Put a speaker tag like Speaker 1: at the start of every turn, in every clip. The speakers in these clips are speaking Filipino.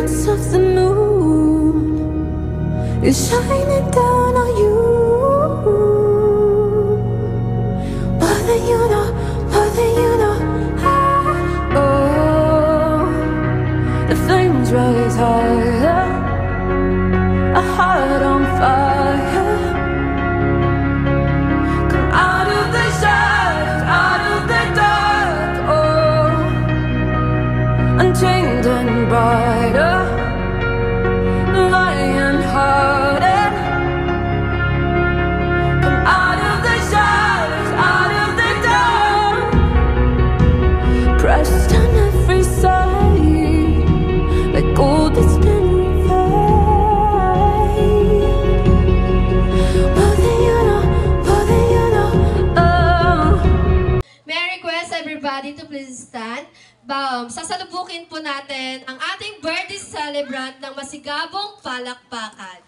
Speaker 1: Brilliance of the moon is shining down on you.
Speaker 2: Sasalubukin po natin ang ating birthday celebrant ng masigabong palakpakan.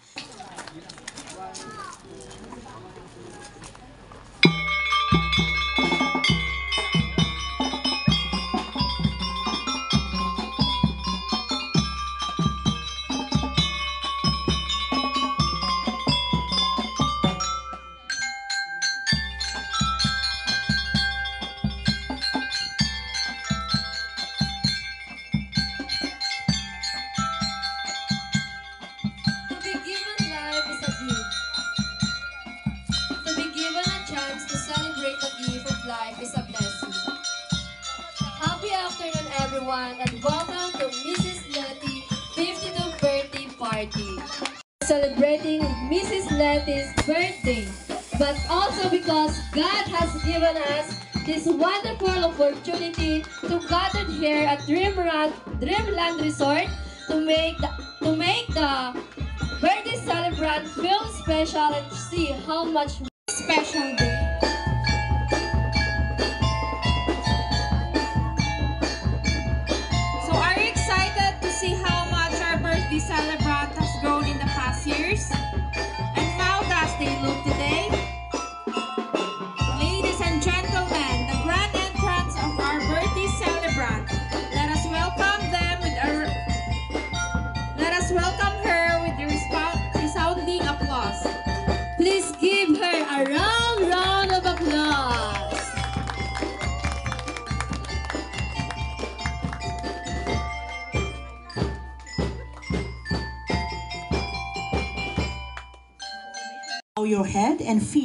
Speaker 2: Party. Celebrating Mrs. Letty's birthday, but also because God has given us this wonderful opportunity to gather here at Dreamland, Dreamland Resort to make the, to make the birthday celebrant feel special and see how much special day.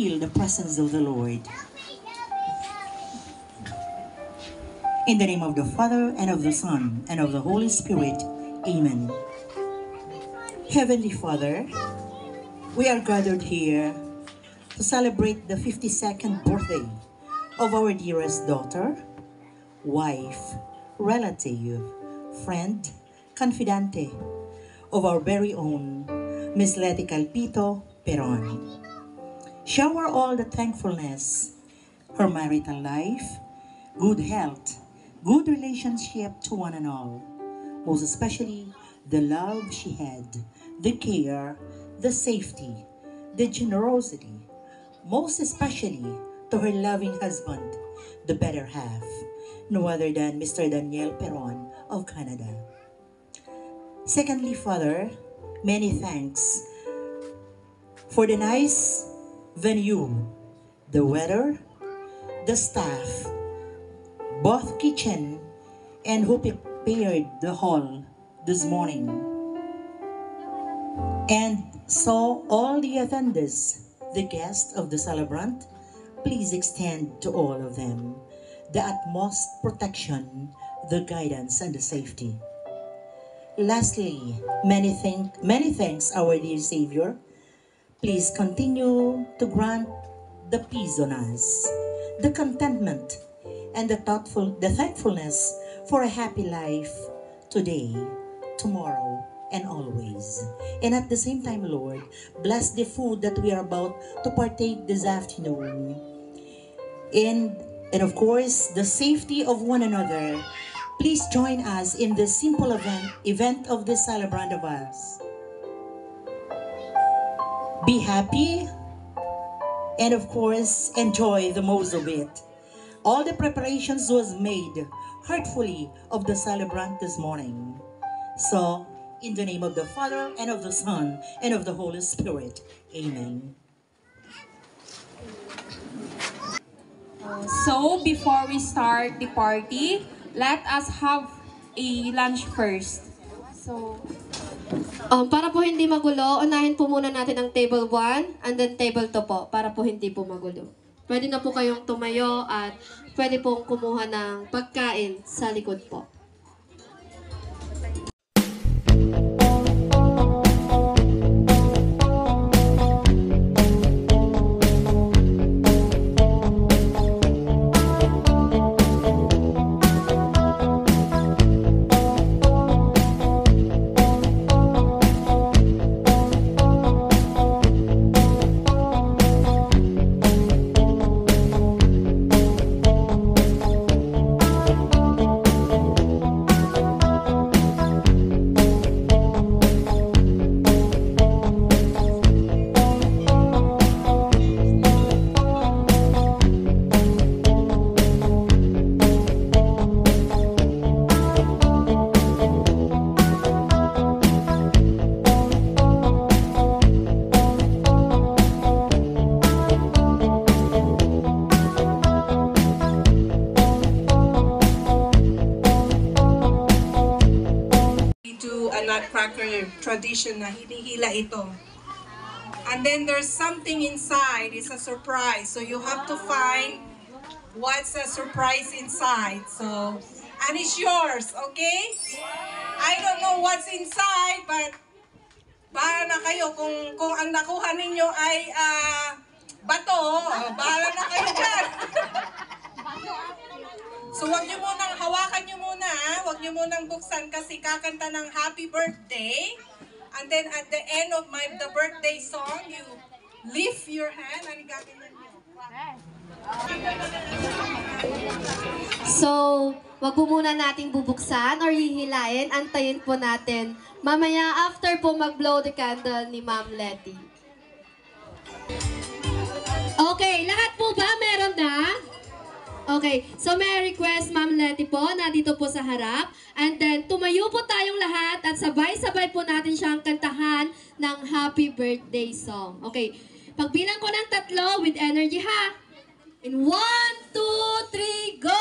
Speaker 3: Feel the presence of the Lord. In the name of the Father, and of the Son, and of the Holy Spirit. Amen. Heavenly Father, we are gathered here to celebrate the 52nd birthday of our dearest daughter, wife, relative, friend, confidante of our very own Miss Letty Calpito Peron. Shower all the thankfulness, her marital life, good health, good relationship to one and all, most especially the love she had, the care, the safety, the generosity, most especially to her loving husband, the better half, no other than Mr. Daniel Peron of Canada. Secondly, Father, many thanks for the nice venue, the weather, the staff, both kitchen and who prepared the hall this morning. And so all the attendees, the guests of the celebrant, please extend to all of them the utmost protection, the guidance, and the safety. Lastly, many, thank, many thanks, our dear Savior. Please continue to grant the peace on us, the contentment, and the thoughtful, the thankfulness for a happy life today, tomorrow, and always. And at the same time, Lord, bless the food that we are about to partake this afternoon. And, and of course, the safety of one another. Please join us in this simple event, event of this celebrant of us. Be happy and of course enjoy the most of it. All the preparations was made heartfully of the celebrant this morning. So, in the name of the Father, and of the Son, and of the Holy Spirit. Amen.
Speaker 4: So, before we start the party, let us have a lunch first. So,
Speaker 2: Um, para po hindi magulo, unahin po muna natin ang table 1 and then table 2 po para po hindi po magulo. Pwede na po kayong tumayo at pwede pong kumuha ng pagkain sa likod po.
Speaker 5: Tradition na hinihila ito. And then there's something inside, it's a surprise. So you have to find what's a surprise inside. So, and it's yours, okay? I don't know what's inside, but bahala na kayo kung, kung ang nakuha ninyo ay ah, bato, bahala na kayo dyan. So wag niyo munang hawakan niyo muna, ah. wag niyo munang buksan kasi kakanta ng happy birthday. And then at the end of my the birthday song, you lift your hand and gaganyan niyo.
Speaker 2: So, wag po muna nating bubuksan or hihilayin. Antayin po natin. Mamaya after po mag-blow the candle ni Ma'am Letty. Okay, lahat po ba meron na? Okay, so may request Ma'am Letty po na dito po sa harap. And then tumayo po tayong lahat at sabay-sabay po natin siyang kantahan ng happy birthday song. Okay, pagbilang ko ng tatlo with energy ha. In one, two, three, go!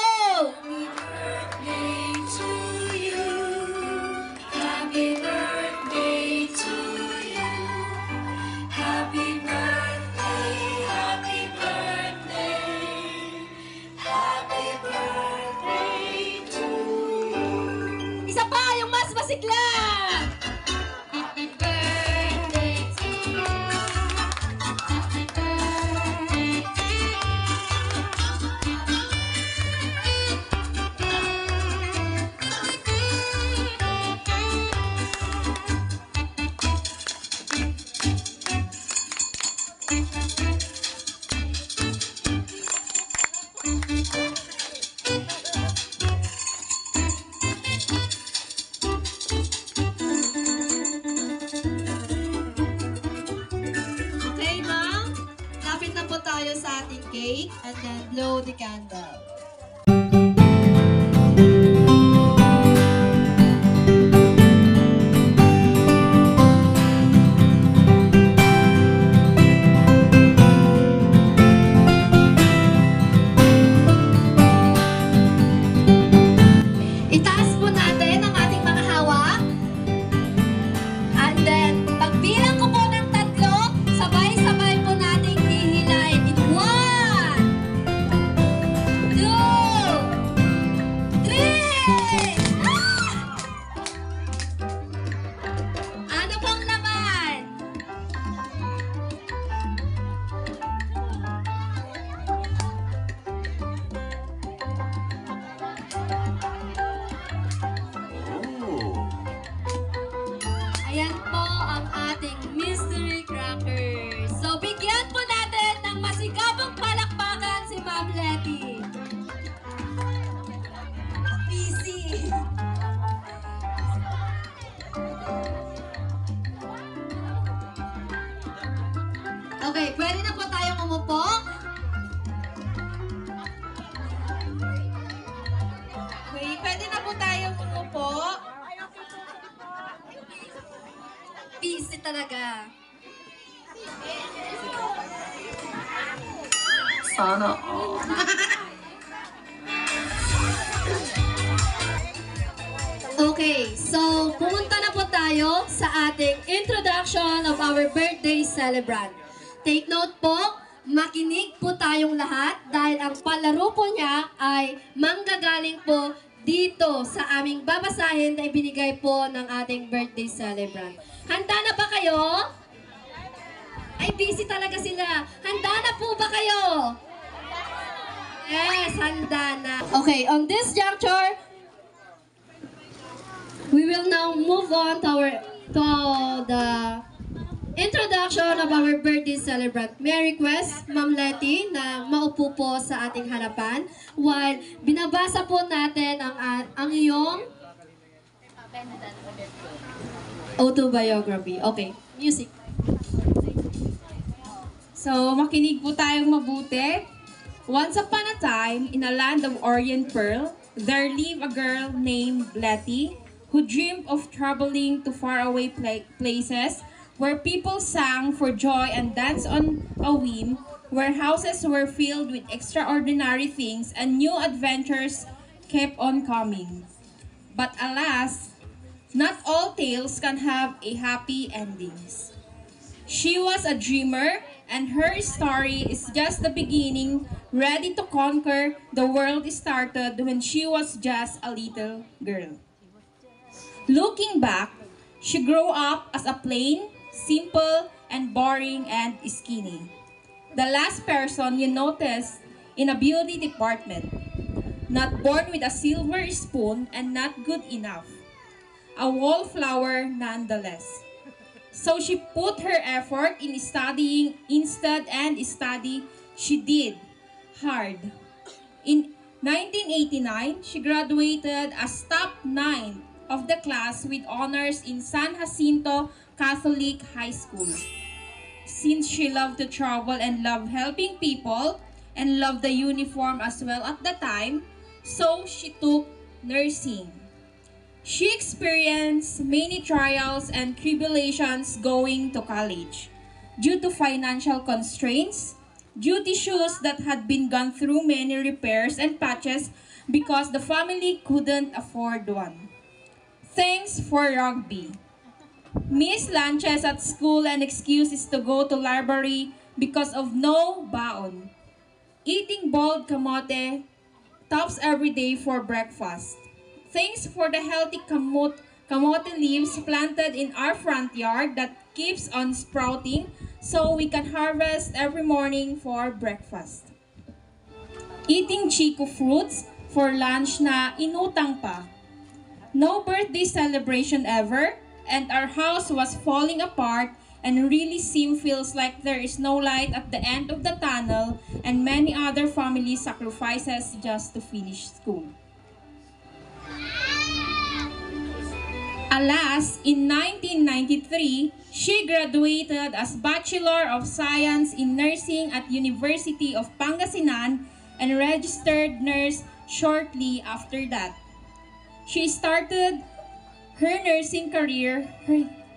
Speaker 2: Isa Okay, pwede na po tayong umupo. Okay, pwede na po tayong umupo. busy talaga.
Speaker 6: Sana all.
Speaker 2: Okay, so pumunta na po tayo sa ating introduction of our birthday celebrant. Take note po, makinig po tayong lahat dahil ang palaro po niya ay manggagaling po dito sa aming babasahin na ibinigay po ng ating birthday celebrant. Handa na ba kayo? Ay, busy talaga sila. Handa na po ba kayo? Yes, handa na. Okay, on this juncture, we will now move on to our to the introduction of our birthday celebrant. May request, Ma'am Letty, na maupo po sa ating harapan while binabasa po natin ang ang iyong autobiography. Okay, music.
Speaker 4: So, makinig po tayong mabuti. Once upon a time, in a land of Orient Pearl, there lived a girl named Letty who dreamed of traveling to faraway pla- places where people sang for joy and danced on a whim, where houses were filled with extraordinary things and new adventures kept on coming. But alas, not all tales can have a happy endings. She was a dreamer, and her story is just the beginning. Ready to conquer, the world started when she was just a little girl. Looking back, she grew up as a plain, simple, and boring and skinny. The last person you notice in a beauty department. Not born with a silver spoon and not good enough. A wallflower nonetheless. So she put her effort in studying instead and study she did hard. In 1989, she graduated as top 9 of the class with honors in San Jacinto Catholic High School. Since she loved to travel and loved helping people and loved the uniform as well at the time, so she took nursing. She experienced many trials and tribulations going to college due to financial constraints, duty shoes that had been gone through many repairs and patches because the family couldn't afford one. Thanks for rugby. Miss lunches at school and excuses to go to library because of no baon. Eating boiled kamote tops every day for breakfast. Thanks for the healthy kamote, kamote leaves planted in our front yard that keeps on sprouting so we can harvest every morning for breakfast. Eating chico fruits for lunch na inutang pa. No birthday celebration ever, and our house was falling apart and really seemed feels like there is no light at the end of the tunnel and many other family sacrifices just to finish school. Alas, in 1993, she graduated as Bachelor of Science in Nursing at University of Pangasinan and registered nurse shortly after that. She started her nursing career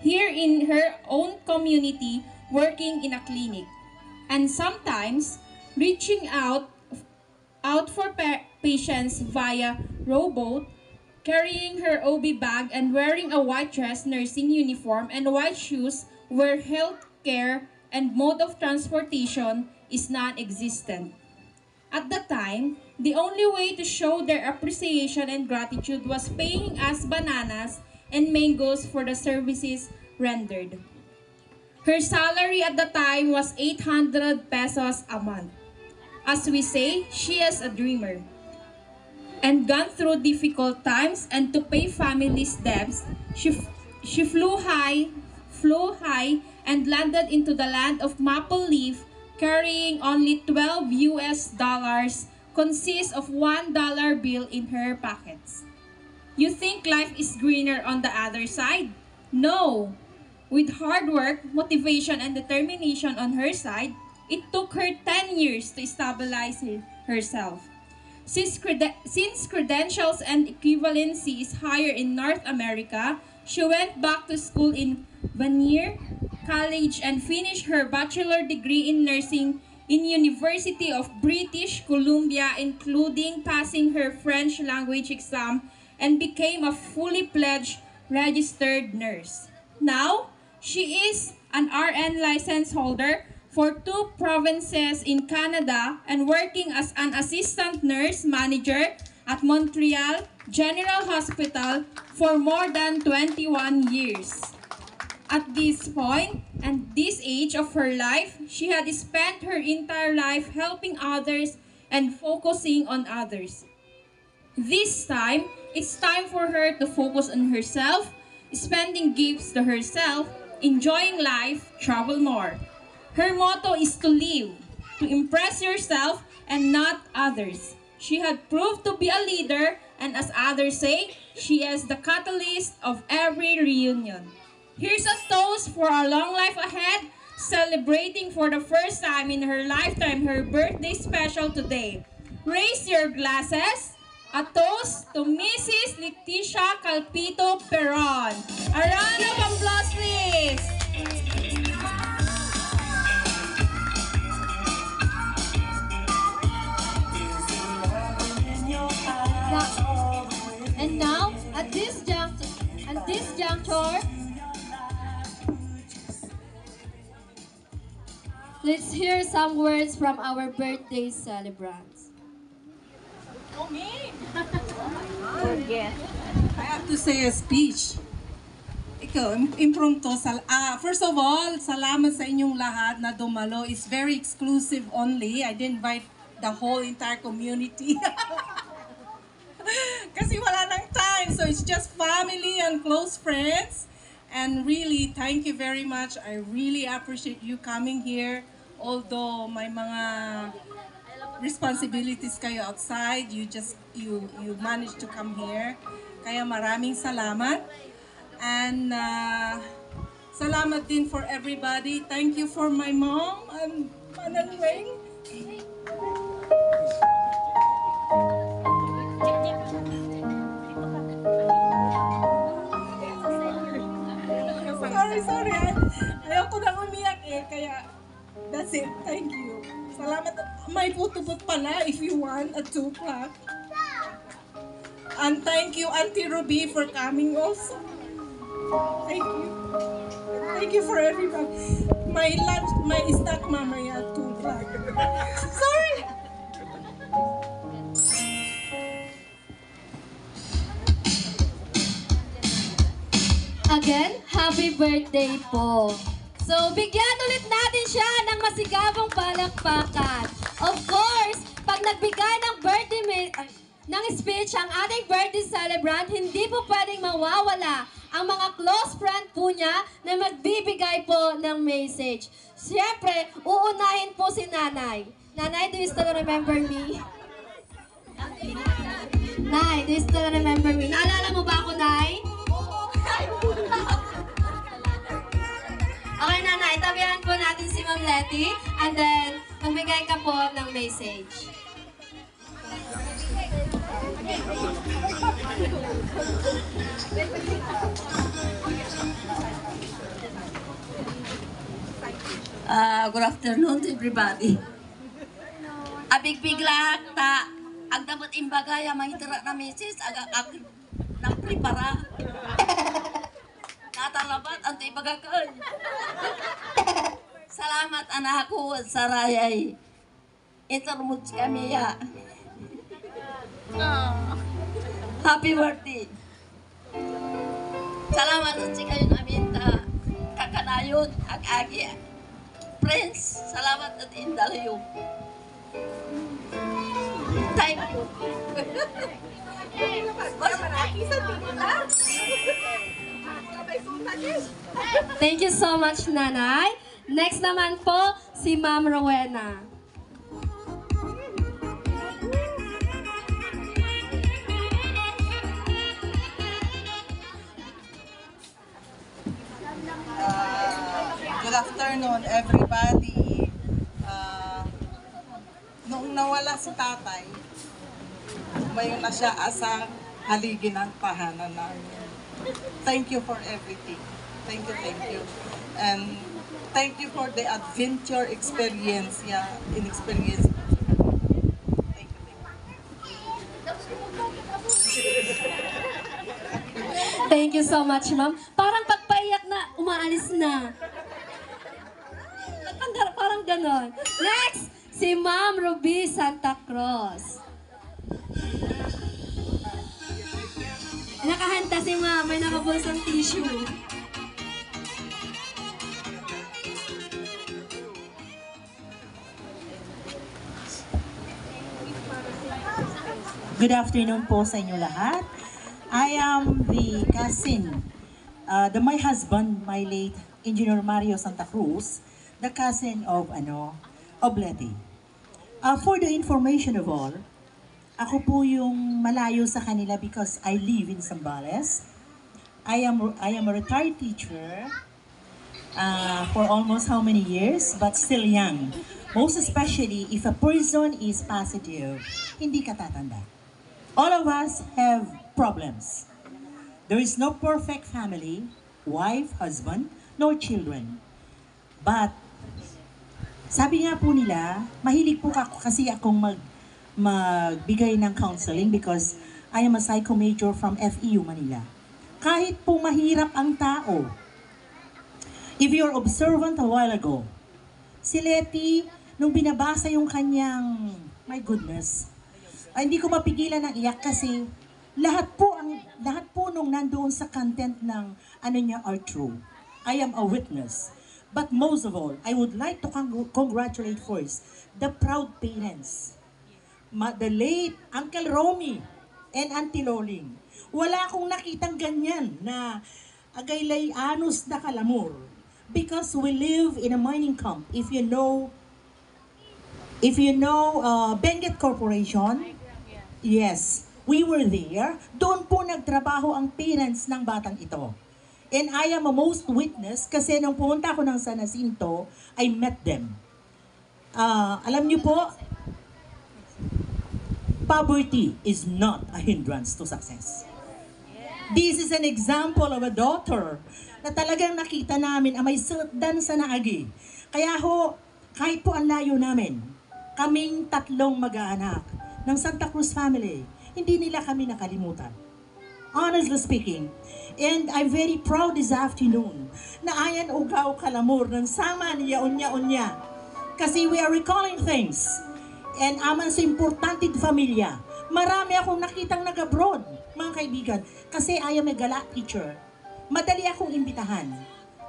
Speaker 4: here in her own community working in a clinic and sometimes reaching out out for pa- patients via rowboat carrying her OB bag and wearing a white dress nursing uniform and white shoes where health care and mode of transportation is non-existent. At the time, the only way to show their appreciation and gratitude was paying us bananas and mangoes for the services rendered. Her salary at the time was 800 pesos a month. As we say, she is a dreamer. And gone through difficult times and to pay family's debts, she, she flew high, flew high and landed into the land of maple leaf carrying only 12 US dollars consists of $1 bill in her pockets. You think life is greener on the other side? No! With hard work, motivation, and determination on her side, it took her 10 years to stabilize herself. Since, crede- since credentials and equivalency is higher in North America, she went back to school in Vanier College and finished her bachelor degree in nursing in University of British Columbia including passing her French language exam and became a fully pledged registered nurse. Now, she is an RN license holder for two provinces in Canada and working as an assistant nurse manager at Montreal General Hospital for more than 21 years. At this point and this age of her life, she had spent her entire life helping others and focusing on others. This time, it's time for her to focus on herself, spending gifts to herself, enjoying life, travel more. Her motto is to live, to impress yourself and not others. She had proved to be a leader, and as others say, she is the catalyst of every reunion. Here's a toast for a long life ahead, celebrating for the first time in her lifetime her birthday special today. Raise your glasses. A toast to Mrs. Leticia Calpito Peron. A round of applause, please.
Speaker 2: And now, at this juncture, at this juncture, let's hear some words from our birthday celebrants.
Speaker 5: I have to say a speech. Ikaw, im- impromptu. Sal ah, first of all, salamat sa inyong lahat na dumalo. It's very exclusive only. I didn't invite the whole entire community. Kasi wala nang time. So it's just family and close friends. And really, thank you very much. I really appreciate you coming here. Although may mga responsibilities kayo outside, you just you you managed to come here. Kaya maraming salamat. And uh, salamat din for everybody. Thank you for my mom and Manalweng. Sorry, sorry. Ay- Ayoko na umiyak eh. Kaya, that's it. Thank you. Salamat. May photo-boot pala if you want at 2 o'clock. And thank you, Auntie Ruby, for coming also. Thank you. Thank you for everyone. My lunch, my snack mamaya at 2 o'clock. Sorry.
Speaker 2: Again, happy birthday po. So, bigyan ulit natin siya ng masigabong palakpakan. Of course, pag nagbigay ng birthday ay, ng speech ang ating birthday celebrant, hindi po pwedeng mawawala ang mga close friend po niya na magbibigay po ng message. Siyempre, uunahin po si Nanay. Nanay, do you still remember me? Nay, do you still remember me? Naalala mo ba ako, Nay? Okay, Nanay, tabihan po natin si Ma'am Letty and then magbigay ka po ng message.
Speaker 6: Ah, good afternoon to everybody. Abig bigla ta ang dapat imbagaya mahitira na misis aga ag nang prepara. Natalabat ang ibagakal. Salamat anak ko sa rayay. Intermud kami ya. Happy birthday. Salamat sa kayo namin ta kakanayon ag agi. Friends, salamat at indalayo. Thank you.
Speaker 2: Thank you so much, Nanay. Next naman po, si Ma'am Rowena.
Speaker 7: Good afternoon, everybody. Uh, noong nawala si tatay, umayo na siya asang haligi ng tahanan namin. Thank you for everything. Thank you, thank you. And thank you for the adventure experience, yeah, in experience. Thank you, thank you.
Speaker 2: So much, ma'am. Parang pagpaiyak na, umaalis na. Parang ganon. Next, si Ma'am Ruby Santa Cruz. Nakahanta si Ma'am, may nakabulsang tissue.
Speaker 3: Good afternoon po sa inyo lahat. I am the cousin, uh, the my husband, my late Engineer Mario Santa Cruz, the cousin of ano, of Letty. Uh, for the information of all, ako po yung malayo sa kanila because I live in Zambales. I am I am a retired teacher uh, for almost how many years, but still young. Most especially if a person is positive, hindi ka tatanda. All of us have problems. There is no perfect family, wife, husband, nor children. But, sabi nga po nila, mahilig po ako kasi akong mag, magbigay ng counseling because I am a psycho major from FEU Manila. Kahit po mahirap ang tao, if you're observant a while ago, si Letty, nung binabasa yung kanyang, my goodness, ay hindi ko mapigilan ng iyak kasi lahat po ang lahat po nung nandoon sa content ng ano niya are true. I am a witness. But most of all, I would like to congr- congratulate first the proud parents. The late Uncle Romy and Auntie Loling. Wala akong nakitang ganyan na agaylay anos na kalamor. Because we live in a mining camp. If you know If you know uh, Benguet Corporation, yes, we were there. Doon po nagtrabaho ang parents ng batang ito. And I am a most witness kasi nung pumunta ako ng San Jacinto, I met them. Ah, alam niyo po, poverty is not a hindrance to success. This is an example of a daughter na talagang nakita namin ang may dan sa naagi. Kaya ho, kahit po ang layo namin, kaming tatlong mag-aanak ng Santa Cruz family, hindi nila kami nakalimutan. Honestly speaking, and I'm very proud this afternoon na ayan ugaw kalamor ng sama niya unya-unya. Kasi we are recalling things. And aman sa importante familia, marami akong nakitang nag-abroad, mga kaibigan. Kasi I am a gala teacher. Madali akong imbitahan.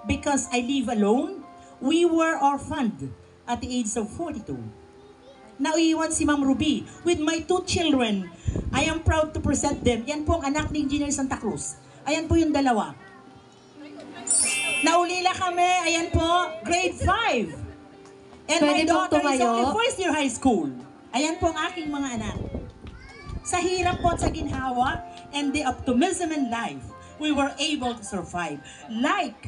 Speaker 3: Because I live alone, we were orphaned at the age of 42 naiwan si Ma'am Ruby with my two children. I am proud to present them. Yan po ang anak ni Engineer Santa Cruz. Ayan po yung dalawa. Naulila kami, ayan po, grade 5. And my
Speaker 2: Pwede pong
Speaker 3: daughter is only first year high school. Ayan po ang aking mga anak. Sa hirap po at sa ginhawa and the optimism in life, we were able to survive. Like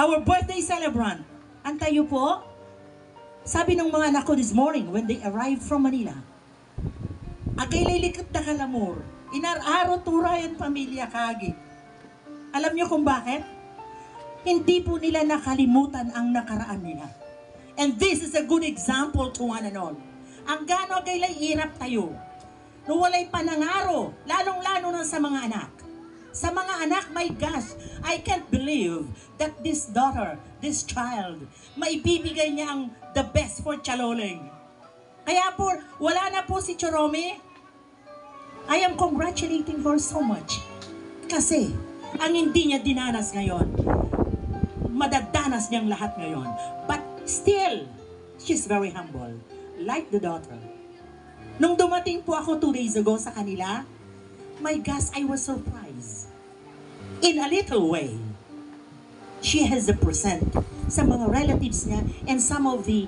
Speaker 3: our birthday celebrant. Antayo po, sabi ng mga anak ko this morning when they arrived from Manila, Agay lilikot na kalamor, inararo turayan pamilya kagi. Alam niyo kung bakit? Hindi po nila nakalimutan ang nakaraan nila. And this is a good example to one and all. Ang gano kailay irap tayo. No walay panangaro, lalong-lalo na sa mga anak. Sa mga anak, my gosh, I can't believe that this daughter, this child, maibibigay niya ang the best for Chaloling. Kaya po, wala na po si Chorome. I am congratulating her so much. Kasi, ang hindi niya dinanas ngayon, madadanas niyang lahat ngayon. But still, she's very humble. Like the daughter. Nung dumating po ako two days ago sa kanila, my gosh, I was surprised. In a little way, she has a present sa mga relatives niya and some of the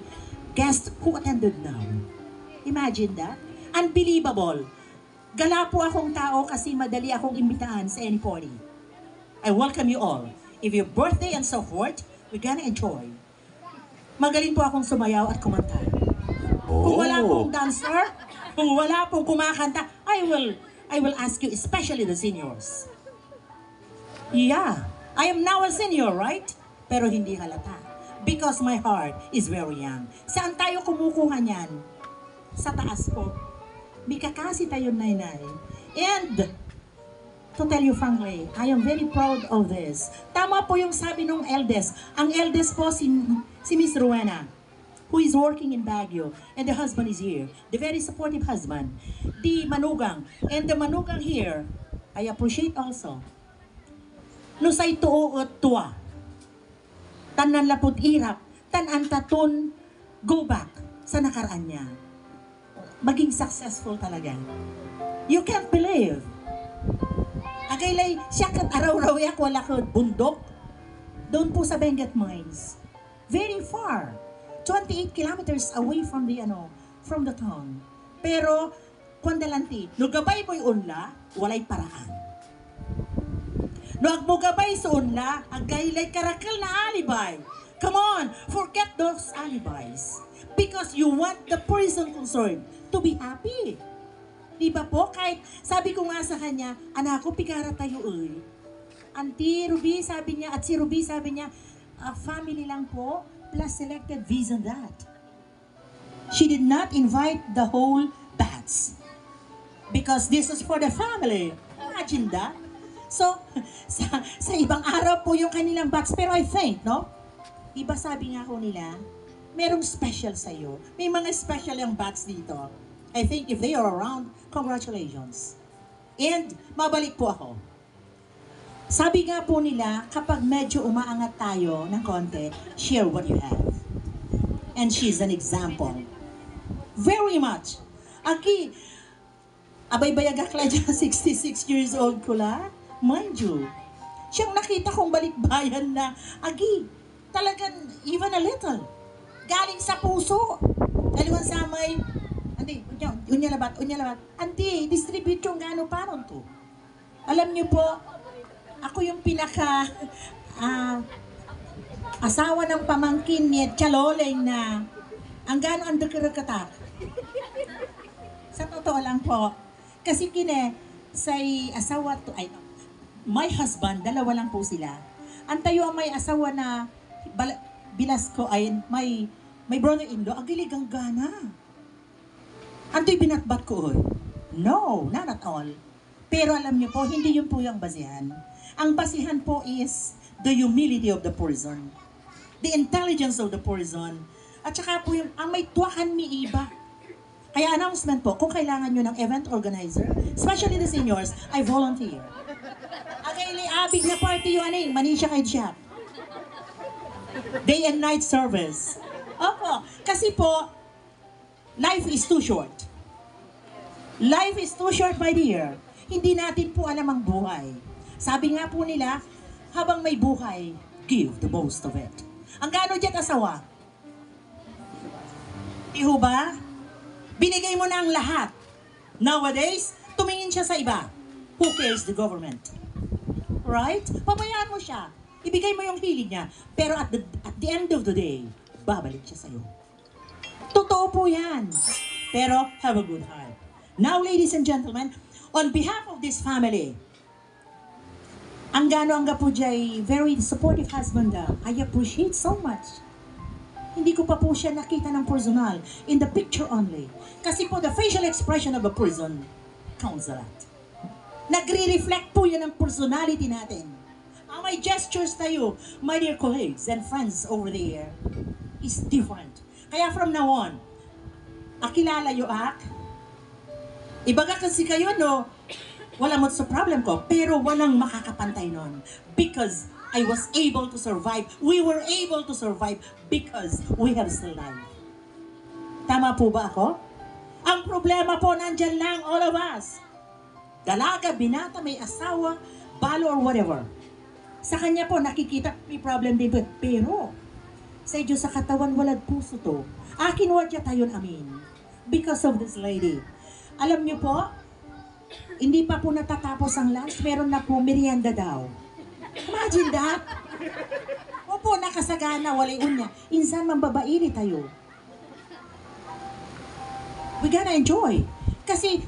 Speaker 3: guests who attended now. Imagine that. Unbelievable. Gala po akong tao kasi madali akong imbitahan sa any party. I welcome you all. If your birthday and so forth, we're gonna enjoy. Magaling po akong sumayaw at kumanta. Kung wala pong dancer, kung wala pong kumakanta, I will, I will ask you, especially the seniors. Yeah, I am now a senior, right? Pero hindi halata. Because my heart is very young. Saan tayo kumukuha niyan? Sa taas po. May kakasi tayo, nainay. And, to tell you frankly, I am very proud of this. Tama po yung sabi nung eldest. Ang eldest po si, si Miss Rowena, who is working in Baguio, and the husband is here. The very supportive husband. The manugang. And the manugang here, I appreciate also. No say tuo at tuwa. Tanan lapot irap. Tanan tatun go back sa nakaraan niya. Maging successful talaga. You can't believe. Agaylay, siya kat araw-raw yak wala ko bundok. Doon po sa Benguet Mines. Very far. 28 kilometers away from the ano, from the town. Pero, kwandalanti, no gabay mo'y unla, walay paraan. No agmo gabay sa unla, agaylay karakal na alibay. Come on, forget those alibis. Because you want the person concerned to be happy. Di ba po? Kahit sabi ko nga sa kanya, anak ko, pikara tayo uy. Auntie Ruby, sabi niya, at si Ruby, sabi niya, "Ah, family lang po, plus selected this and that. She did not invite the whole batch. Because this is for the family. Imagine that. So, sa, sa ibang araw po yung kanilang batch. Pero I think, no? Iba sabi nga ko nila, merong special sa'yo. May mga special yung batch dito. I think if they are around, congratulations. And, mabalik po ako. Sabi nga po nila, kapag medyo umaangat tayo ng konti, share what you have. And she's an example. Very much. Aki, abay bayagak la dyan, 66 years old ko la. Mind you, siyang nakita kong balikbayan na, agi, talagang even a little. Galing sa puso. Daliwan sa may, andi, unya, unya labat, unya labat. Andi, distribute yung gano paron to. Alam niyo po, ako yung pinaka ah, asawa ng pamangkin ni Chaloleng na ang gano ang katak. Sa totoo lang po, kasi kine say asawa to ay my husband, dalawa lang po sila. Antayo ang may asawa na bala, bilas ko ay may may brother-in-law, agiligang gana. Antoy binatbat ko oy. No, not at all. Pero alam niyo po, hindi yun po yung basihan. Ang basihan po is the humility of the person. The intelligence of the person. At saka po yung, ang may tuwakan mi iba. Kaya announcement po, kung kailangan nyo ng event organizer, especially the seniors, I volunteer. Agay abig na party ano eh, manisya kay Jack. Day and night service. Opo, kasi po, life is too short. Life is too short, my dear. Hindi natin po alam ang buhay. Sabi nga po nila, habang may buhay, give the most of it. Ang gano dyan asawa? Di ho ba? Binigay mo na ang lahat. Nowadays, tumingin siya sa iba. Who cares the government? Right? Pabayaan mo siya. Ibigay mo yung hilig niya. Pero at the, at the end of the day, babalik siya sa'yo. Totoo po yan. Pero have a good heart. Now, ladies and gentlemen, on behalf of this family, ang gano ang po diyay very supportive husband daw. I appreciate so much. Hindi ko pa po siya nakita ng personal. In the picture only. Kasi po, the facial expression of a person counts a lot. Nagre-reflect po yan ang personality natin. Ang may gestures tayo, my dear colleagues and friends over there, is different. Kaya from now on, akilala yo ak, ibaga kasi kayo no, wala mo sa problem ko, pero walang makakapantay nun. Because I was able to survive. We were able to survive because we have life. Tama po ba ako? Ang problema po nandyan lang, all of us. Dalaga, binata, may asawa, balo or whatever. Sa kanya po, nakikita, may problem din po. Pero, sa Diyos sa katawan, walad puso to. Akin wadya tayon amin. Because of this lady. Alam niyo po, hindi pa po natatapos ang lunch, meron na po merienda daw. Imagine that. Opo, nakasagana, walay unya. Insan man babairi tayo. We gotta enjoy. Kasi,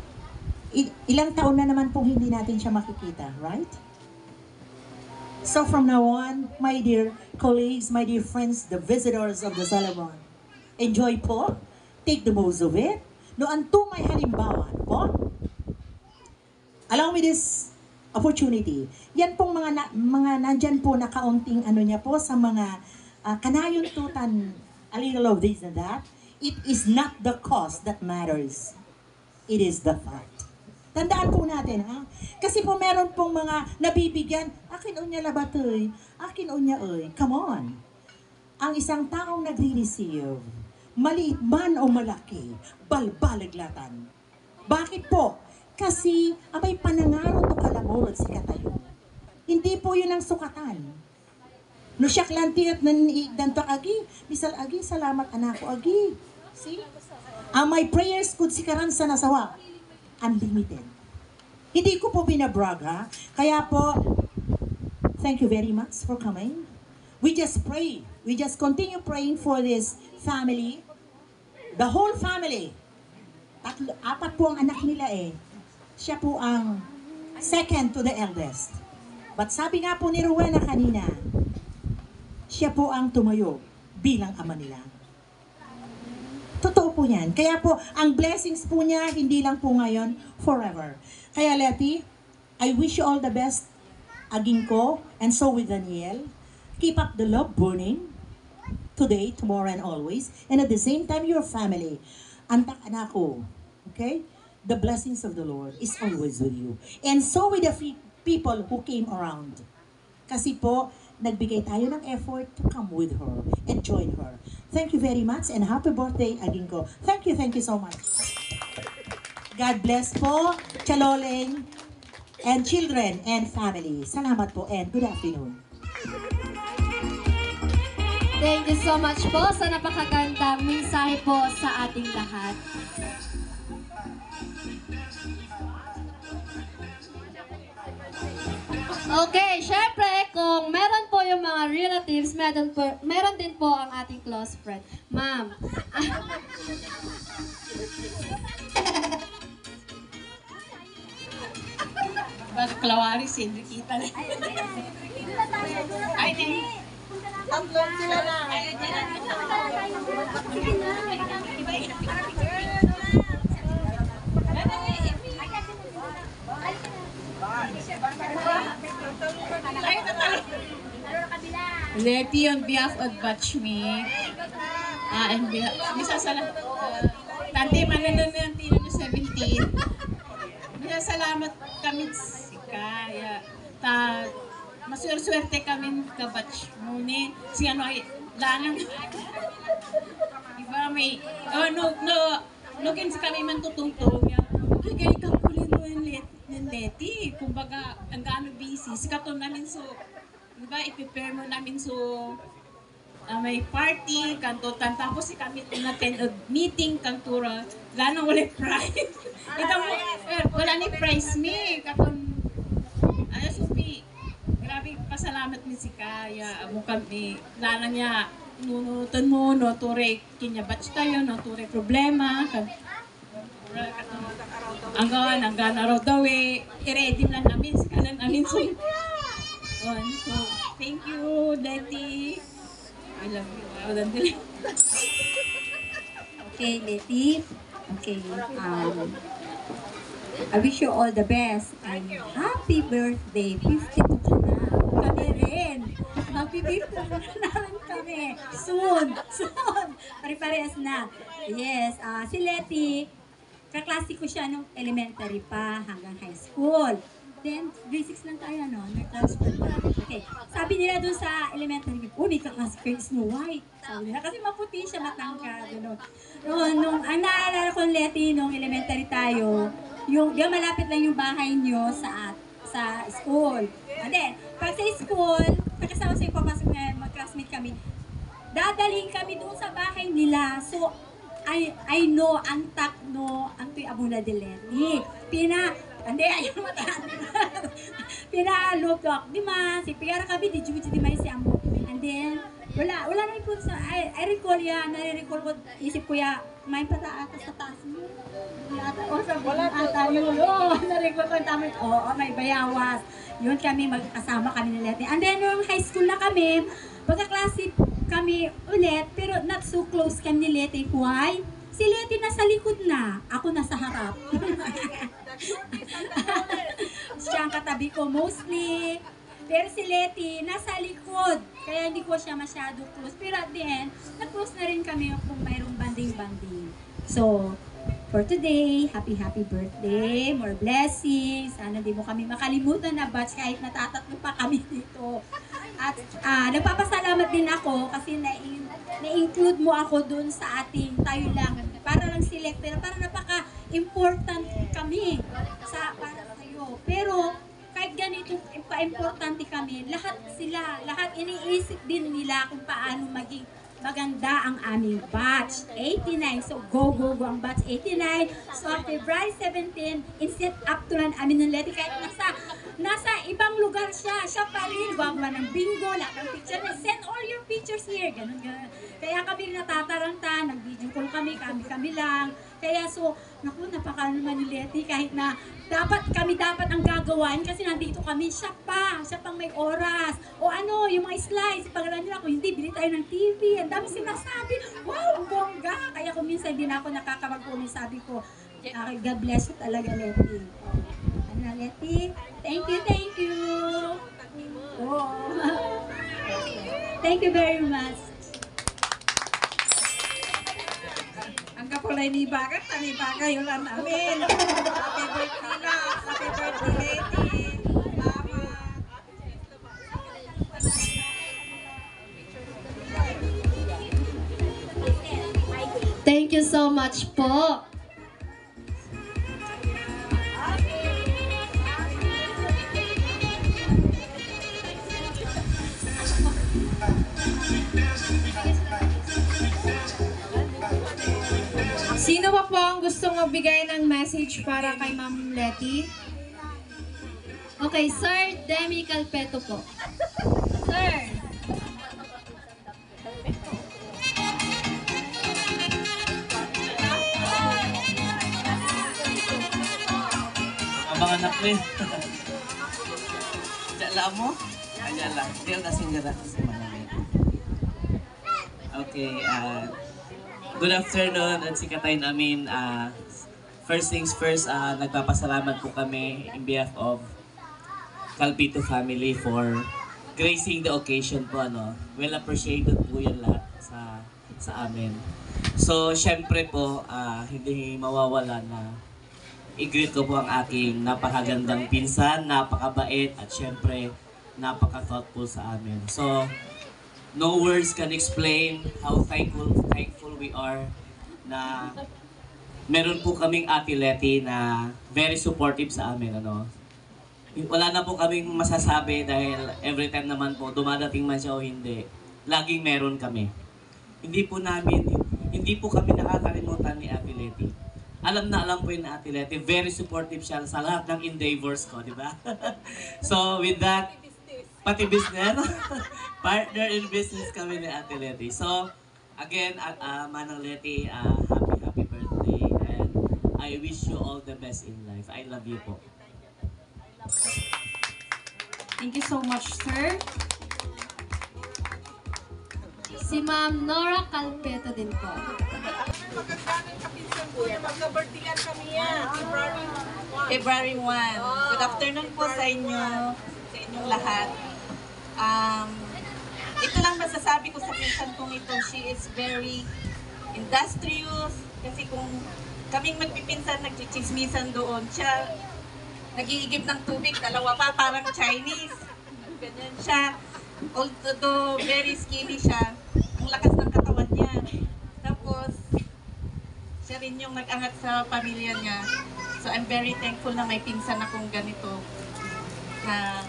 Speaker 3: ilang taon na naman pong hindi natin siya makikita, right? So from now on, my dear colleagues, my dear friends, the visitors of the Salomon, enjoy po. Take the most of it. No, anto may halimbawa po. Allow me this opportunity. Yan pong mga na, mga nandyan po na kaunting ano niya po sa mga uh, kanayon tutan a little of this and that. It is not the cost that matters. It is the fact. Tandaan po natin, ha? Kasi po meron pong mga nabibigyan, akin o niya labatoy, akin o niya oy. Come on. Ang isang taong nagre-receive, maliit man o malaki, balbalaglatan. Bakit po? Kasi abay panangaro to kalamurot si katayo. Hindi po yun ang sukatan. No siya klanti at naniigdan to agi. Misal agi, salamat anak ko agi. See? Ang my prayers could sikaran sa nasawa. Unlimited. Hindi ko po binabrag ha. Kaya po, thank you very much for coming. We just pray. We just continue praying for this family. The whole family. Tatlo, apat po ang anak nila eh. Siya po ang second to the eldest. But sabi nga po ni Rowena kanina, siya po ang tumayo bilang ama nila. Totoo po yan. Kaya po, ang blessings po niya, hindi lang po ngayon, forever. Kaya Letty, I wish you all the best, aging ko, and so with Daniel. Keep up the love burning, today, tomorrow, and always. And at the same time, your family. Antak anak ko. Okay? The blessings of the Lord is always with you. And so with the people who came around. Kasi po, nagbigay tayo ng effort to come with her and join her. Thank you very much and happy birthday, Aging ko. Thank you, thank you so much. God bless po, Chaloleng, and children and family. Salamat po and good afternoon.
Speaker 2: Thank you so much po sa napakagandang mensahe po sa ating lahat. Okay, syempre, kung meron po yung mga relatives, meron, po, meron din po ang ating close friend. Ma'am,
Speaker 7: Bago Clawaris, hindi kita na. Ay, di.
Speaker 8: Tatlong sila na.
Speaker 7: Letty, on behalf of Batchmate, ah, and behalf, misasala, uh, Tante, manonood ng Tino na 17. Masasalamat kami si Kaya. Ta, masuwerte kami ka batch mo ni si ano ay lanang iba may oh no no. Lookin sa kami man tutungtong. Ay ganito ang kulin mo yung let yung leti kumbaga ang gaano busy. Sikaton namin so diba i-prepare mo namin so ah, may party kantutan. Tapos si kami unattend meeting kantura. Lanang wala prize. Ito mo eh, wala ni prize me kapon ano supi grabe pasalamat ni si Kaya amo kami lana niya nunutan mo no ture kinya batch tayo no ture problema kan ang gawan ang gana raw daw eh i-ready lang namin sa kanan namin so on so thank you Letty I love you wow dandili
Speaker 9: Okay, Letty. Okay. Um, I wish you all the best and happy birthday. 52 ka na. Kami rin. Happy 52 na naman kami. Soon. Soon. Pare-parehas na. Yes. ah si Letty, kaklase ko siya nung elementary pa hanggang high school. Then, grade 6 lang tayo, no? Na-transfer pa. Okay. Sabi nila dun sa elementary, oh, may kaklase ko yung Snow White. Sabi nila, kasi maputi siya, matangkad, ano. Noon, nung, ang naalala ko, Letty, nung elementary tayo, yung, ba malapit lang yung bahay nyo sa sa school. And then, pag sa school, pagkasama sa papasok na mag-classmate kami, dadalhin kami doon sa bahay nila. So, I, I know, ang takno, ang tuy abuna de Letty. Pina, hindi, ayaw matahan. Pinaalok ko, di ma, si Pigara kami, di juwi di may si amo. And then, Wala, wala na po sa, I, I recall yan, nare-recall ko, isip ko ya, may pata ata sa taas mo. Wala ata, o sa wala ata yun. Oo, nare-recall ko tama. Oo, may bayawas. Yun kami, magkasama kami ni Leti. And then, nung high school na kami, magkaklase kami ulit, pero not so close kami ni Leti. Why? Si Leti nasa likod na, ako nasa harap. siya ang katabi ko mostly. Pero si Leti, nasa likod. Kaya hindi ko siya masyado close. Pero at the end, na-close na rin kami kung mayroong banding-banding. So, for today, happy happy birthday, more blessings. Sana di mo kami makalimutan na batch kahit natatatlo pa kami dito. At ah, nagpapasalamat din ako kasi na- na-include mo ako dun sa ating tayo lang. Para lang select, pero para napaka-important kami sa para sa'yo. Pero kahit ganito pa-importante kami, lahat sila, lahat iniisip din nila kung paano maging maganda ang aming batch 89. So, go, go, go ang batch 89. So, February 17, inset up to lang amin ng Leti. Kahit nasa, nasa ibang lugar siya, siya pa rin. Gumagawa ng bingo, lahat ng picture niya. Send all your pictures here. Ganun, ganun. Kaya kami natataranta, nag-video call kami, kami-kami lang. Kaya so, naku, napaka naman ni Leti kahit na dapat kami dapat ang gagawan kasi nandito kami, siya pa, siya pang may oras. O ano, yung mga slides, pag nila ako, hindi, bili tayo ng TV. Ang dami sinasabi, wow, bongga. Kaya kung minsan hindi na ako nakakapag-comment, sabi ko, "Ah, God bless you talaga, Leti. Ano Leti? Thank you, thank you. Oh. thank you very much.
Speaker 4: Ang kapulay ni Bagat, tani Baga yun lang namin. Happy birthday na. Happy birthday, Lady.
Speaker 2: Thank you so much po.
Speaker 4: Sino pa po ang gustong magbigay ng message para kay Ma'am Letty?
Speaker 2: Okay, Sir Demi Calpeto po. Sir.
Speaker 10: Ang mga eh. Diyan mo? Lang. Diyan na singgara. Okay, uh, good afternoon at sikatay namin. Uh, first things first, uh, nagpapasalamat po kami in behalf of Calpito family for gracing the occasion po. Ano. Well appreciated po yan lahat sa sa amin. So, syempre po, ah, hindi mawawala na i-greet ko po ang aking napakagandang pinsan, napakabait, at syempre, napaka-thoughtful sa amin. So, no words can explain how thankful thankful we are na meron po kaming Ate Letty na very supportive sa amin. Ano. Wala na po kaming masasabi dahil every time naman po, dumadating man siya o hindi, laging meron kami. Hindi po namin, hindi po kami nakakalimutan ni Ate Letty alam na alam po yun na Ate Leti. Very supportive siya sa lahat ng endeavors ko, di ba? so, with that, pati business, partner in business kami ni Ate Leti. So, again, uh, uh, Manang Leti, uh, happy, happy birthday. And I wish you all the best in life. I love you po.
Speaker 4: Thank you so much, sir.
Speaker 2: Si Ma'am Nora Calpeto din po.
Speaker 5: Magagandang kapinsan po na magka-birthdayan kami yan. February 1.
Speaker 7: February 1. Good afternoon po sa inyo, sa inyong lahat. Um, ito lang masasabi ko sa pinsan kong ito, she is very industrious. Kasi kung kaming magpipinsan, nagchichismisan doon, siya nagiigib ng tubig, dalawa pa, parang Chinese. Ganyan siya. Although very skinny siya, ang lakas ng katawan niya. Tapos, siya rin yung nag-angat sa pamilya niya. So I'm very thankful na may pinsan akong ganito na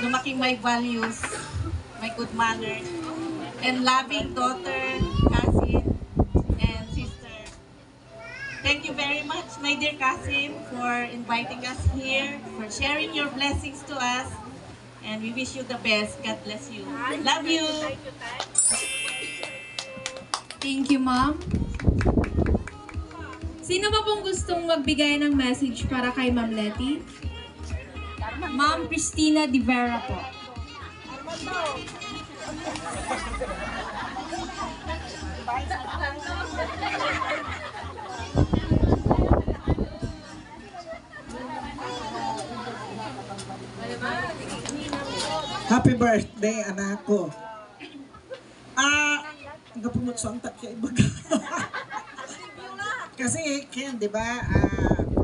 Speaker 7: lumaking may values, may good manners, and loving daughter, cousin, and sister. Thank you very much, my dear cousin, for inviting us here, for sharing your blessings to us, And we wish you the best. God bless you. Love you.
Speaker 4: Thank you, ma'am. Sino ba pong gustong magbigay ng message para kay Ma'am Letty? Ma'am Christina Di Vera po.
Speaker 11: Happy birthday, anak ko. Ah, nagapumot sa antak siya ibaga. Kasi, Ken, di ba, ah,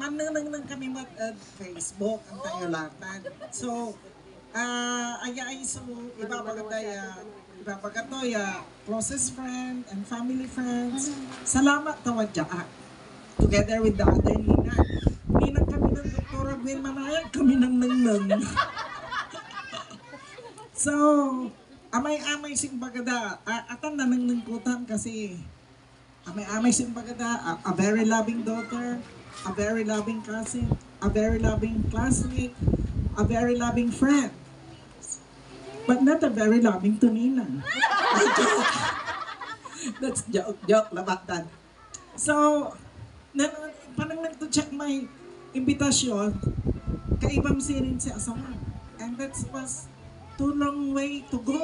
Speaker 11: mananang kami mat at Facebook ang tayolatan. So, ah, aya ay so, ibabagatoy, ibabagatoy, closest friend and family friends. Salamat tawad dyan. Together with the other Nina. Ninang kami ng Dr. Gwen Manayag, kami ng nang So, amay-amay sing bagada. Uh, atan na nang nangkutan kasi amay-amay sing bagada. A, a very loving daughter, a very loving cousin, a very loving classmate, a very loving friend. But not a very loving to Nina. That's joke, joke, labatan. So, na, parang nagto-check my invitation, kaibam sirin si asawa. And that was too long way to go.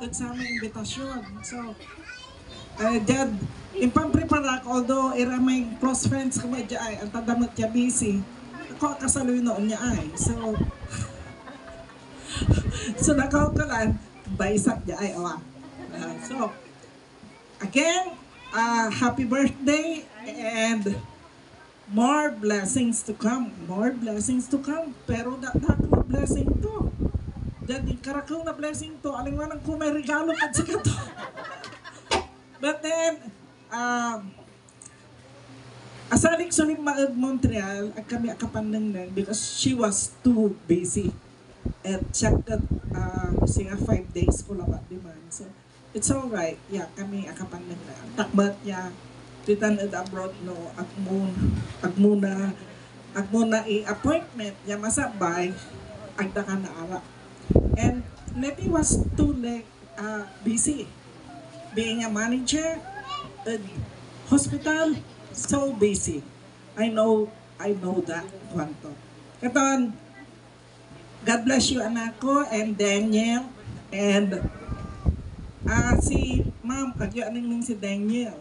Speaker 11: At sa aming invitation. So, uh, dad, impamprepara ko, although era may close friends ko medyo ay, ang tadamot niya busy, ako kasaloy noon niya ay. So, so nakaw ka lang, baisap niya ay, awa. Uh, so, again, uh, happy birthday and more blessings to come. More blessings to come. Pero that na blessing to. Jadi karakang na blessing to. Aling manang kung may regalo ka sa kato. But then, um, asaling suling maag Montreal, ang kami akapandang nan because she was too busy. At siya kat, uh, siya five days ko lang di man. So, it's alright. Yeah, kami akapandang nan. Takbat niya, titan at abroad no agmun agmuna agmuna i-appointment niya masabay agda ka na ara and maybe was too like uh, busy being a manager at hospital so busy I know I know that kwanto katon God bless you anak ko and Daniel and ah si ma'am agyo aning ning si Daniel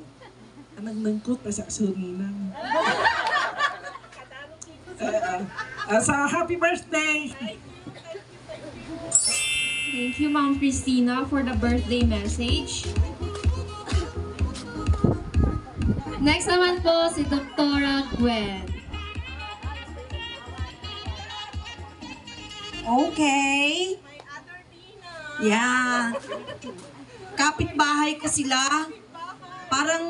Speaker 11: anang nangkot pa sa suninang. Uh, uh, sa happy birthday!
Speaker 4: Thank you, Ma'am Christina, for the birthday message. Next naman po si Dr. Gwen.
Speaker 12: Okay. Yeah. Kapit-bahay ko sila. Parang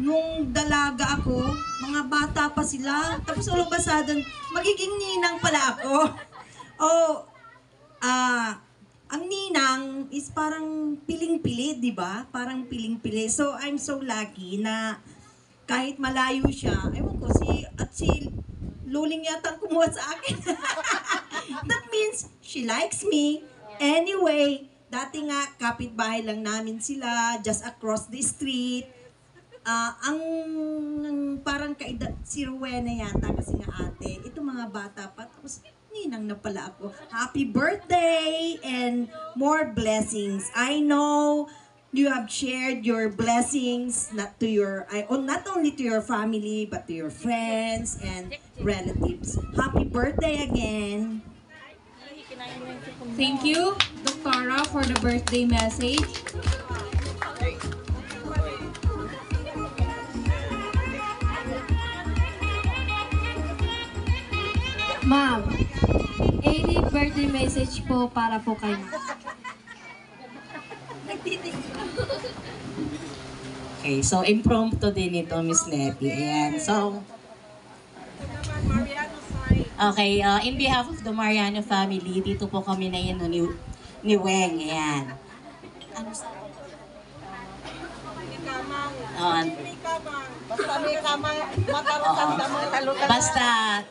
Speaker 12: nung dalaga ako, mga bata pa sila. Tapos ulang basadan, magiging ninang pala ako. Oh, ah, ang ninang is parang piling-pili, di ba? Parang piling-pili. So, I'm so lucky na kahit malayo siya, ewan ko, si, at si Luling yata ang kumuha sa akin. That means she likes me. Anyway, dati nga kapitbahay lang namin sila, just across the street. Ah, ang parang kaedad si Rowena yata kasi nga ate. Ito mga bata pa tapos ninang na pala ako. Happy birthday and more blessings. I know you have shared your blessings not to your I oh, not only to your family but to your friends and relatives. Happy birthday again.
Speaker 4: Thank you, Dr. for the birthday message. Ma'am, 80 birthday message po para po kay ma'am.
Speaker 13: Okay, so impromptu din ito, Miss Letty. Ayan, so... Okay, uh, in behalf of the Mariano family, dito po kami na yun ni, ni Weng. Ayan. Ano sa...
Speaker 7: May kama, matarutan
Speaker 13: Oo.
Speaker 7: na mga talutan.
Speaker 13: Basta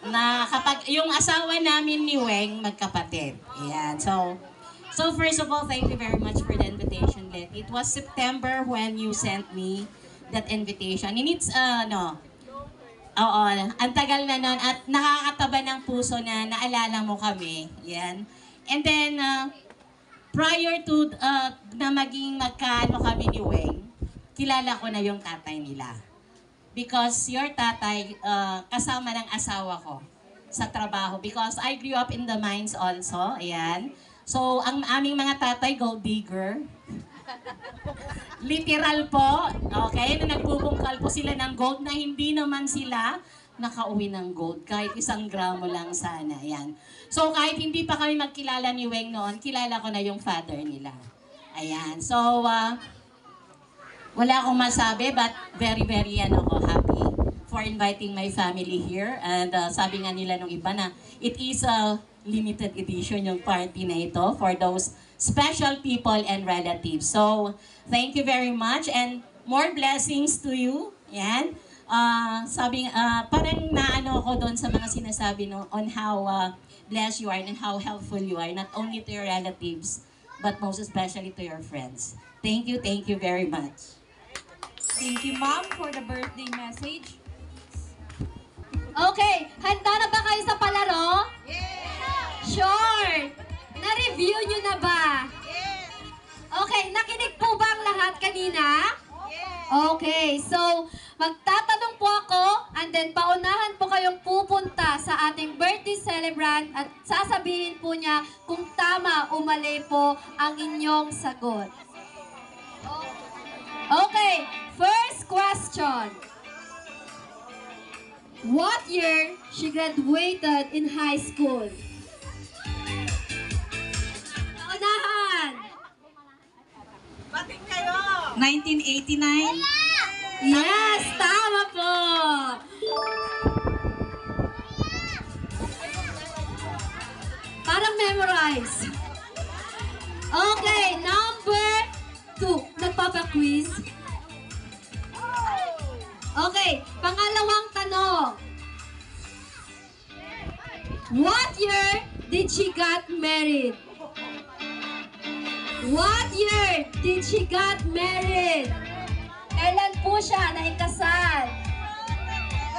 Speaker 13: na kapag yung asawa namin ni Weng magkapatid. Ayan. So So first of all, thank you very much for the invitation, Let. It was September when you sent me that invitation. And it's, uh, no, Oo, ang tagal na nun at nakakataba ng puso na naalala mo kami. Yan. And then, uh, prior to uh, na maging magkaano kami ni Weng, kilala ko na yung tatay nila. Because your tatay, uh, kasama ng asawa ko sa trabaho. Because I grew up in the mines also. Ayan. So, ang aming mga tatay, gold digger. Literal po, okay, na nagbubungkal po sila ng gold na hindi naman sila nakauwi ng gold. Kahit isang gramo lang sana. Ayan. So, kahit hindi pa kami magkilala ni Weng noon, kilala ko na yung father nila. Ayan. So, uh, wala akong masabi but very, very ano ko, happy for inviting my family here. And uh, sabi nga nila nung iba na it is a limited edition yung party na ito for those special people and relatives. So, thank you very much and more blessings to you. Yan. Uh, sabi, uh, parang naano ako doon sa mga sinasabi no, on how uh, blessed you are and how helpful you are, not only to your relatives, but most especially to your friends. Thank you, thank you very much.
Speaker 4: Thank you, Ma'am, for the birthday message.
Speaker 2: Okay, handa na ba kayo sa palaro? Yes! Sure! Na-review nyo na ba? Yes! Okay, nakinig po ba ang lahat kanina? Yes! Okay, so magtatanong po ako and then paunahan po kayong pupunta sa ating birthday celebrant at sasabihin po niya kung tama o mali po ang inyong sagot. Okay, first question. What year she graduated in high school? Unahan!
Speaker 7: Bating kayo!
Speaker 12: 1989.
Speaker 2: Yes! Tama po! Parang memorize. Okay, number two. Nagpapa-quiz. Okay, pangalawang tanong. What year did she got married? What year did she got married? Kailan po siya naikasal?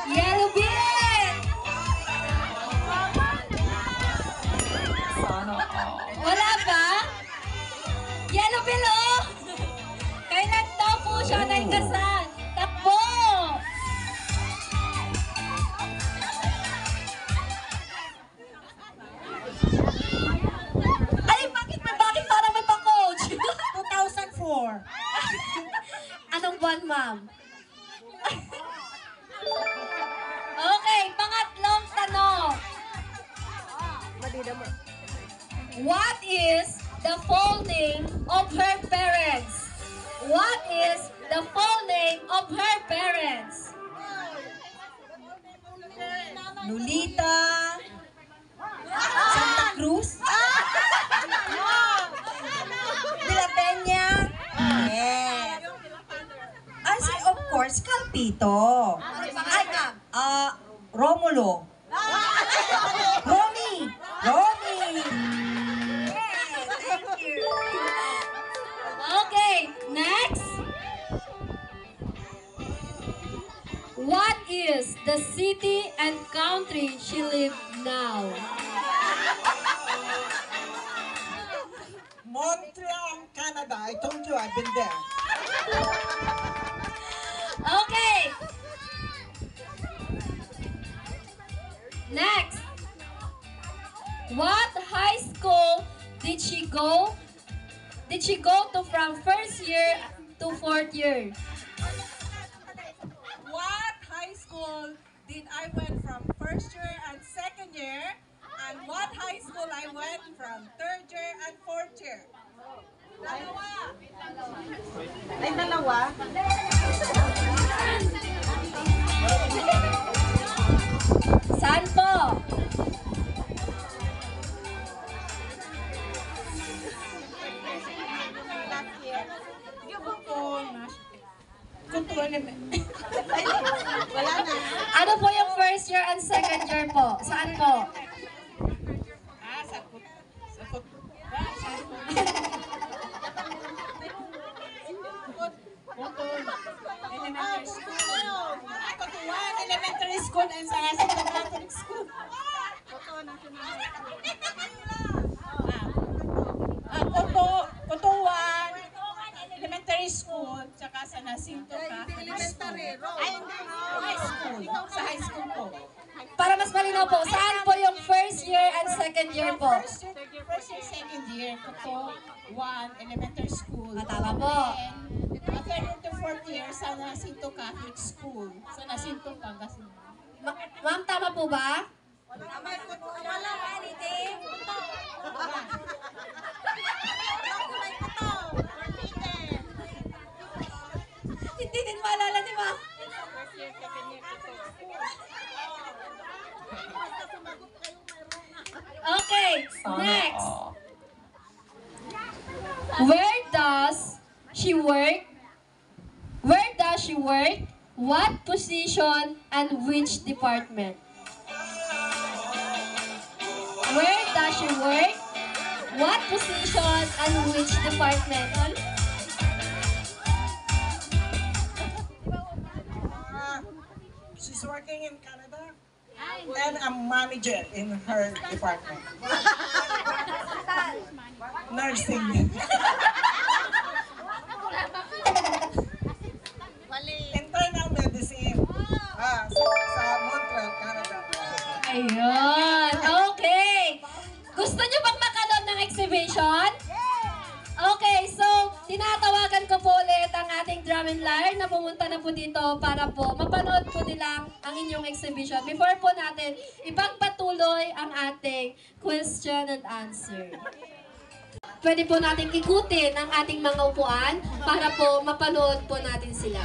Speaker 2: Yellow bean! Wala ba? Yellow bean, oh! Siya naikasal? Takbo! Ay, bakit may bakit parang may pa-coach?
Speaker 12: 2004.
Speaker 2: Anong buwan, ma'am? okay, pangatlong tanong. What is the full name of her parents? What is the full name of her parents?
Speaker 12: Lolita. Santa Cruz. De La Peña. Yes. Of course, Calpito. Ay, ah, Romulo.
Speaker 2: City and country she lives now?
Speaker 11: Montreal, Canada. I told you I've been there.
Speaker 2: Okay. Next. What high school did she go? Did she go to from first year to fourth year?
Speaker 5: First year,
Speaker 2: first year, second year,
Speaker 7: Kuto, one, elementary school.
Speaker 2: Ah, tama po.
Speaker 7: Uh, third to fourth year sa Nasinto Catholic School. Sa Nasinto, Pangasinan.
Speaker 2: Ma- Ma'am, tama po ba? Hindi din maalala ni Ma'am. Okay, next. Where does she work? Where does she work? What position and which department? Where does she work? What position and which department?
Speaker 11: Uh, she's working in Canada and I'm manager in her department. Nursing. Internal medicine. Ah, sa, sa Montreal, Canada.
Speaker 2: Ayun. Okay. Gusto nyo bang makanood ng exhibition? Okay, so tinatawagan ko po ulit ang ating drum and lyre na pumunta na po dito para po mapanood po nila ang inyong exhibition. Before po natin ipagpatuloy ang ating question and answer. Pwede po natin ikutin ang ating mga upuan para po mapanood po natin sila.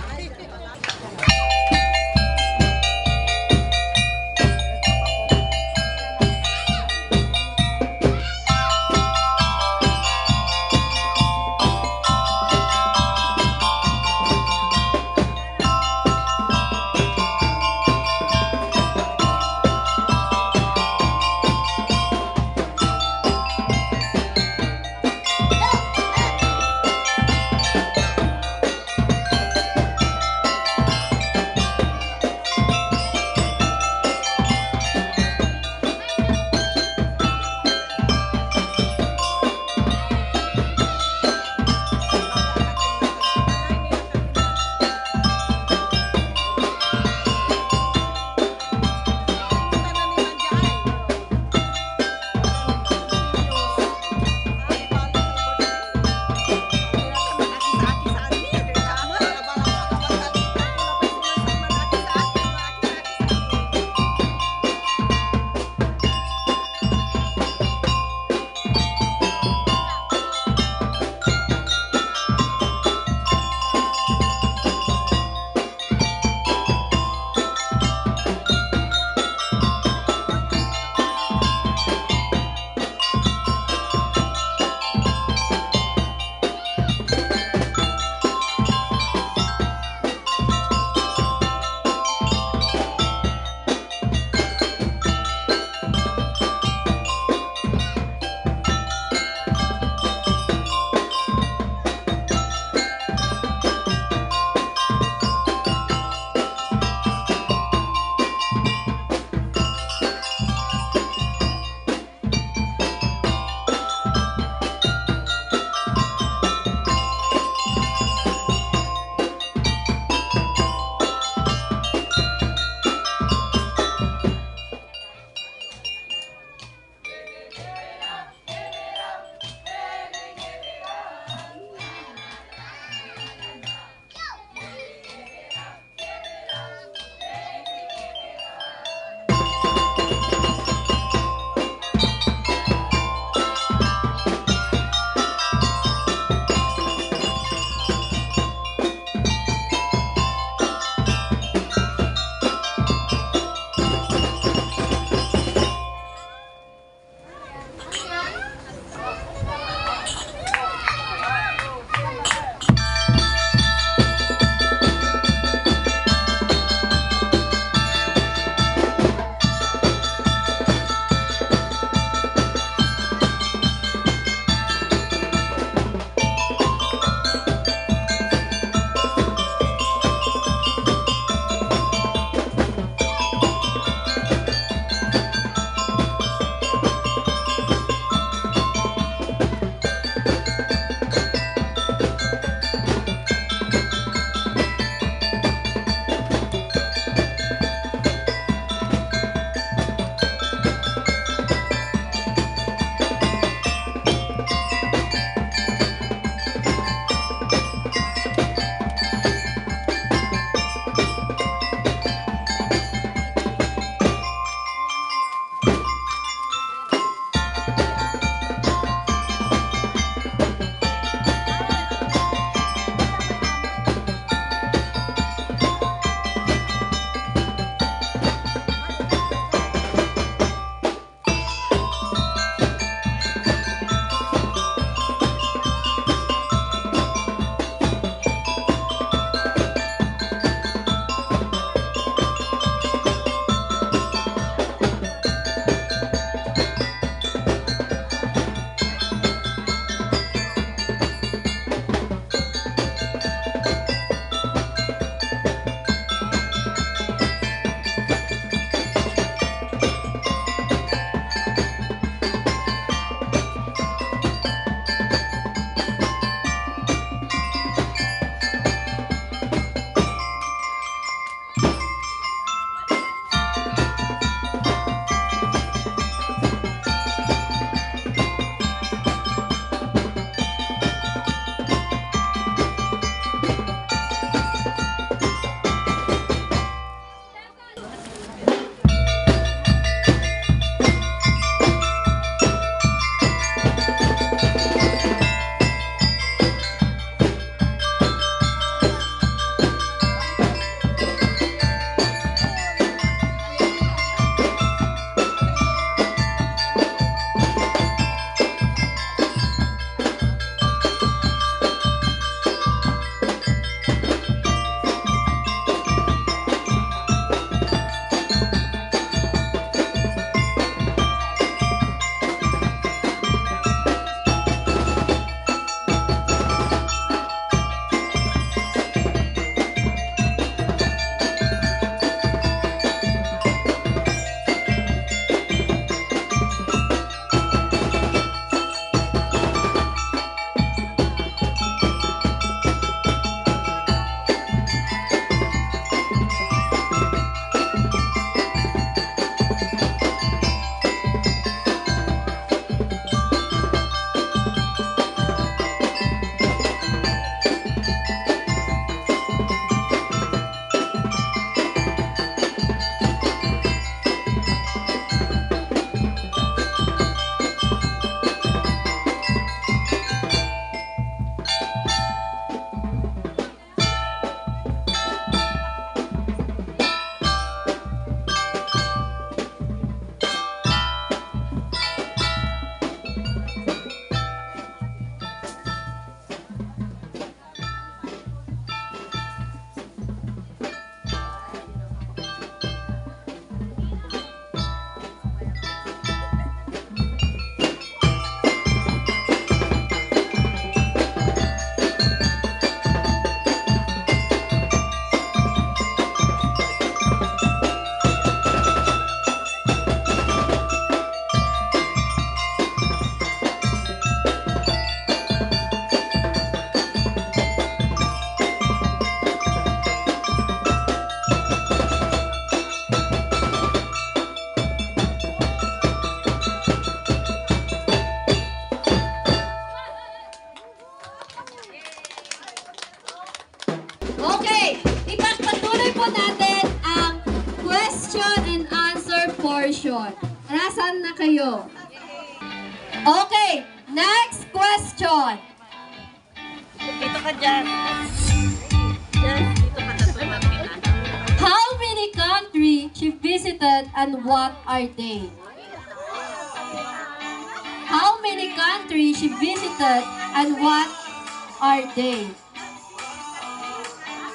Speaker 2: They?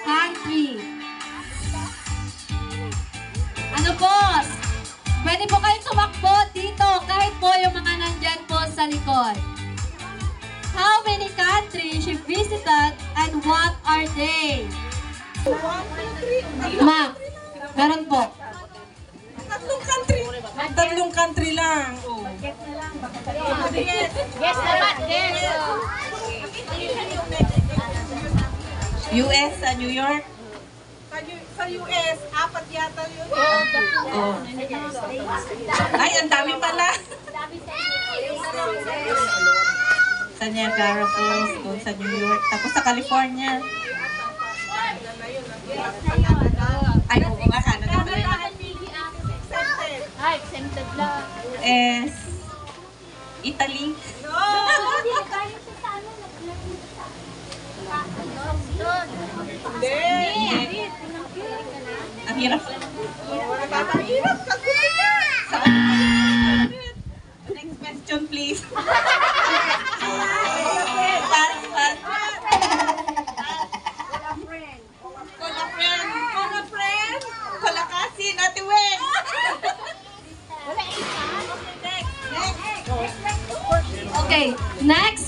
Speaker 2: Country. Ano po? Pwede po kayong tumakbo dito kahit po yung mga nandyan po sa likod. How many countries she visited and what are they? Ma'am, meron po.
Speaker 5: Tatlong country. Tatlong country lang. Oh.
Speaker 7: Yes naman, yes. US sa New York.
Speaker 5: Sa, sa US, apat yata yun.
Speaker 7: Oh. Ay, ang dami pala. sa Niagara Falls, doon sa New York. Tapos sa California. Ay, oo nga, Canada pala yun.
Speaker 5: Accepted.
Speaker 7: Es, Italy.
Speaker 5: Hindi.
Speaker 7: Ang hirap.
Speaker 5: Mahirap kasi.
Speaker 7: Next question, please. pass, pass. Friend. Kola friend. Kola kasi, Ate Wen.
Speaker 2: Okay, next question.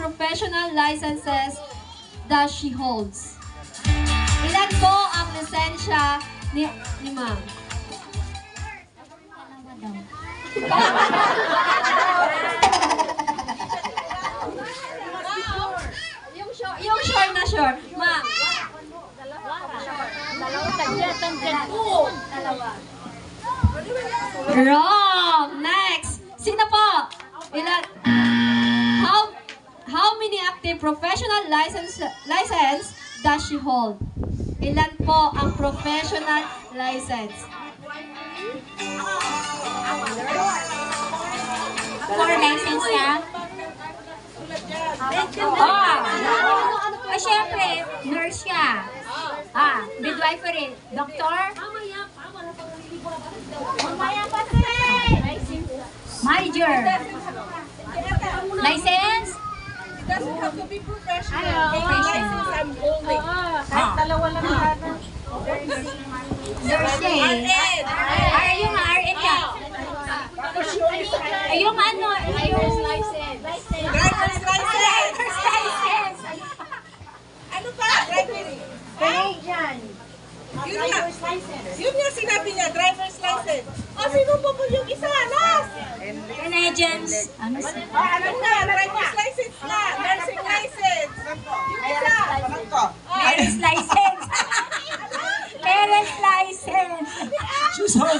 Speaker 2: Professional licenses does she holds? Ilan po ang lisensya ni, ni ma'am? yung sure, yung sure na sure. Ma'am. Wrong! Next! Sino po? Ilan? How many active professional license license does she hold? Ilan po ang professional license?
Speaker 9: Four license ka? Oh! Ah, syempre, nurse ka. Ah, midwifery. Doktor? Manager. License?
Speaker 5: Doesn't have to be professional.
Speaker 9: Professional.
Speaker 5: I'm holding.
Speaker 7: Kahit dalawa lang sana.
Speaker 9: Nurse eh. R, yung RN ka. Ay, yung ano, yung...
Speaker 5: Driver's license.
Speaker 9: Driver's license.
Speaker 5: Ano pa? Driver's Yun nga. Yun nga sinabi niya, driver's license. O, sino po po yung isa? Last!
Speaker 9: Canadians. Ano sa...
Speaker 5: Ano na? Driver's license na. Nursing license. Yung isa.
Speaker 9: Parents license. Parents license.
Speaker 11: She's holding.